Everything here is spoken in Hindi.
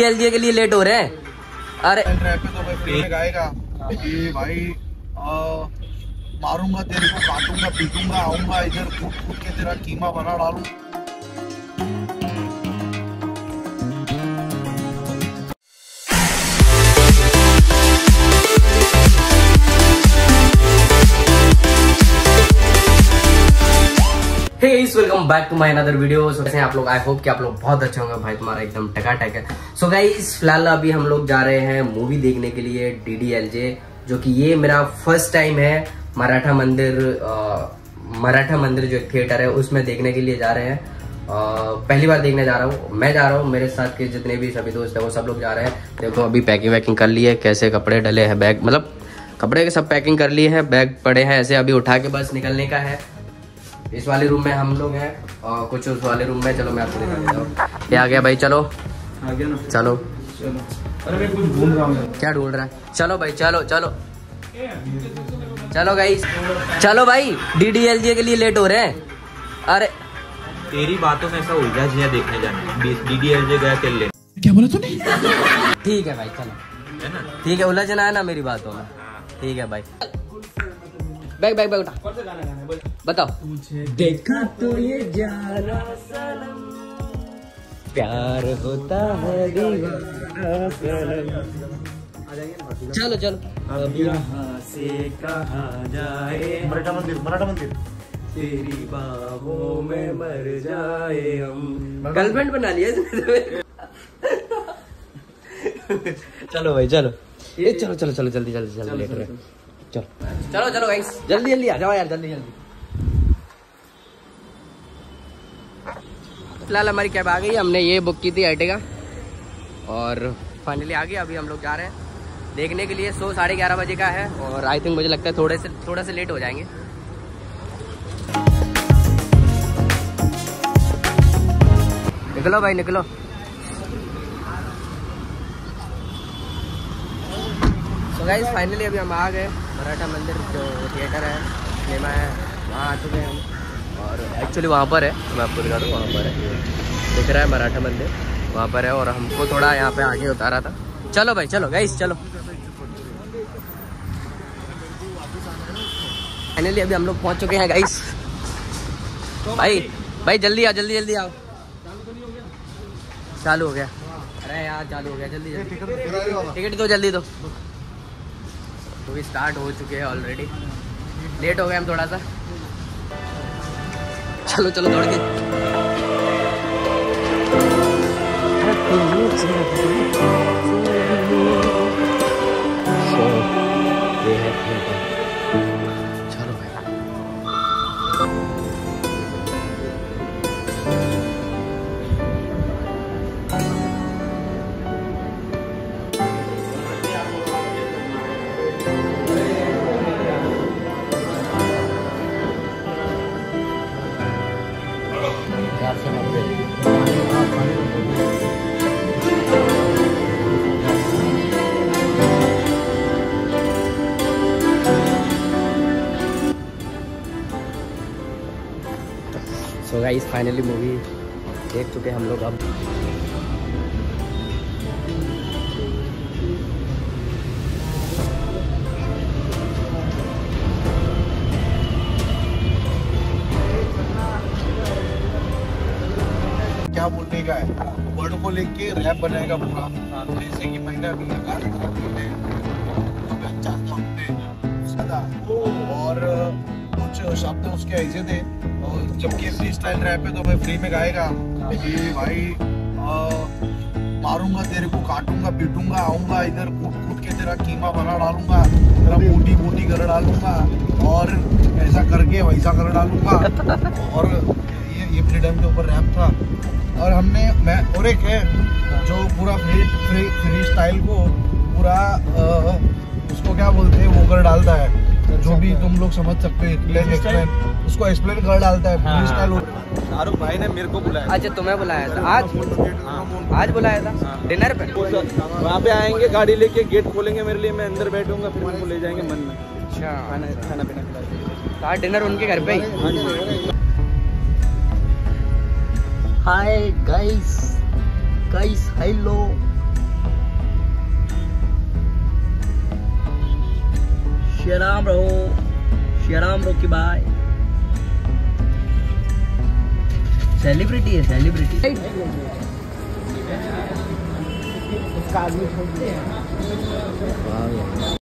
के लिए लेट हो रहे हैं। अरे। तो भाई आ, मारूँगा तेरे को काटूँगा पीटूँगा आऊँगा इधर फूट फूट के तेरा कीमा बना डालू। Hey welcome back to my another video so कैसे आप लोग आई होप कि आप लोग बहुत अच्छे होंगे। भाई, तुम्हारा एकदम टकाटक है। सो गाइस फ़िलहाल अभी हम लोग जा रहे हैं मूवी देखने के लिए डीडीएलजे जो कि ये मेरा फ़र्स्ट टाइम है मराठा मंदिर मराठा मंदिर जो थिएटर है, उसमें देखने के लिए जा रहे हैं। पहली बार देखने जा रहा हूँ। मैं जा रहा हूँ, मेरे साथ के जितने भी सभी दोस्त हैं, वो सब लोग जा रहे हैं। देखो, अभी पैकिंग वैकिंग कर ली है कैसे कपड़े डले हैं बैग मतलब कपड़े के सब पैकिंग कर लिए हैं बैग पड़े हैं, ऐसे अभी उठा के बस निकलने का है। इस वाले रूम में हम लोग हैं और कुछ उस वाले रूम में चलो मैं आपको दिखा देता हूँ। ये आ गया भाई चलो। आ गया ना चलो। चलो। अरे मैं कुछ ढूंढ रहा हूँ क्या ढूंढ रहा है? चलो भाई चलो चलो। चलो भाई चलो भाई डीडीएलजे के लिए लेट हो रहे हैं। अरे। तेरी बातों में ऐसा उलझा जिया देखने जाना डीडीएलजे गया तेल ले ठीक है भाई चलो। ठीक है उलझना है ना मेरी बातों में। ठीक है भाई। बैग बैग बैग उठा। बताओ। देखा तो ये जाना सनम प्यार होता है चलो चलो। अब यहाँ से कहा जाए। मराठा मंदिर मराठा मंदिर। तेरी बाहों में मर जाए हम। गर्लफ्रेंड बना लिया इसने चलो भाई चलो। ये चलो चलो चलो जल्दी जल्दी जल्दी लेट रहे। चलो। चलो चलो गाइस जल्दी जल्दी आ जाओ यार जल्दी जल्दी। फ़िलहाल हमारी कैब आ गई हमने ये बुक की थी अर्टिगा और फाइनली आ गई अभी हम लोग जा रहे हैं। देखने के लिए सो साढ़े ग्यारह बजे का है और आई थिंक मुझे लगता है थोड़े से थोड़ा से लेट हो जाएँगे। निकलो भाई निकलो। गाइस फाइनली अभी हम आ गए। मराठा मंदिर जो थिएटर है सिनेमा है, वहाँ आ चुके हैं हम। और एक्चुअली वहाँ पर है, मैं आपको दिखा दूँ, वहाँ पर है। दिख रहा है मराठा मंदिर, वहाँ पर है और हमको थोड़ा यहाँ पे आगे उतारा था। चलो भाई, चलो गाइस चलो। फाइनली अभी हम लोग पहुँच चुके हैं गाइस भाई भाई जल्दी आओ, जल्दी जल्दी आओ। चालू हो गया। अरे यार, चालू हो गया, जल्दी जल्दी। टिकट दो जल्दी दो। मूवी स्टार्ट हो चुके हैं ऑलरेडी लेट हो गए हम थोड़ा सा। चलो चलो दौड़ के। सो गाइस फाइनली मूवी देख चुके हम लोग अब। क्या बोलने का है? वर्ड को लेके रैप बनाएगा पूरा। जैसे कि मैंने अभी शब्द सदा। और कुछ शब्द उसके ऐसे थे। जबकि फ्री स्टाइल रैप है तो मैं फ्री में गाएगा। कि भाई मारूँगा तेरे को, काटूँगा, पीटूँगा, आऊँगा इधर कूद कूद के तेरा कीमा बना डालूँगा, तेरा मोटी मोटी कर डालूँगा और ऐसा करके वैसा कर डालूँगा। और ये ये फ्रीडम के ऊपर रैप था। और हमने, मैं और एक है जो पूरा फ्री फ्री फ्री स्टाइल को पूरा उसको क्या बोलते हैं, वो कर डालता है। जो भी तुम लोग समझ सकते हो उसको एक्सप्लेन कर डालता है फ्री स्टाइल शाहरुख भाई ने मेरे को बुलाया। अच्छा तुम्हें बुलाया था। आज? आज बुलाया था? डिनर पे? वहाँ पे आएँगे गाड़ी लेके गेट खोलेंगे मेरे लिए मैं अंदर बैठूँगा फिर उनको ले जाएँगे मन में। अच्छा। खाना खाना पीना आज डिनर उनके घर पे ही? हाँ hi guys guys hello Shriram रहो शराम रहो की बाय सेलिब्रिटी है सेलिब्रिटी